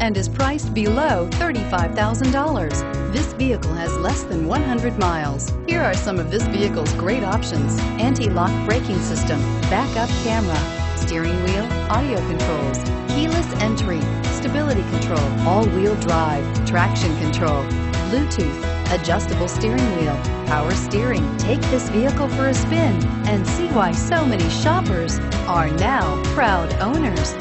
and is priced below $35,000. This vehicle has less than 100 miles. Here are some of this vehicle's great options. Anti-lock braking system, backup camera, steering wheel, audio controls, keyless entry, stability control, all-wheel drive, traction control, Bluetooth, adjustable steering wheel, power steering. Take this vehicle for a spin and see why so many shoppers are now proud owners.